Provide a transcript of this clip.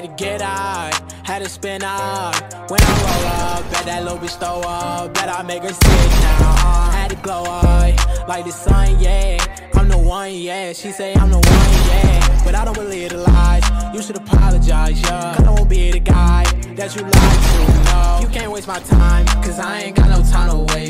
Had to get out, had to spin up. When I roll up, bet that little bitch throw up, bet I make her sick now. Uh, had to glow up, like the sun, yeah. I'm the one, yeah. She say I'm the one, yeah. But I don't believe the lies. You should apologize, yeah. I won't be the guy that you lied to, no. You can't waste my time, cause I ain't got no time to waste.